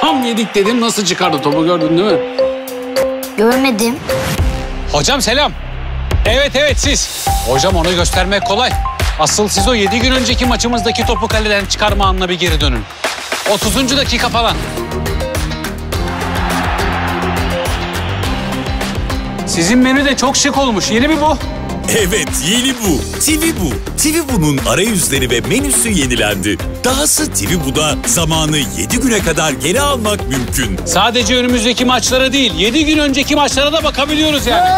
Tam yedik dedim nasıl çıkardı topu gördün değil mi? Görmedim. Hocam selam. Evet evet siz. Hocam onu göstermek kolay. Asıl siz o 7 gün önceki maçımızdaki topu kaleden çıkarma anına bir geri dönün. 30. dakika falan. Sizin menü de çok şık olmuş. Yeni mi bu? Evet yeni bu. TV bu. TV bunun arayüzleri ve menüsü yenilendi. Dahası TV Bu'da zamanı 7 güne kadar geri almak mümkün. Sadece önümüzdeki maçlara değil, 7 gün önceki maçlara da bakabiliyoruz yani.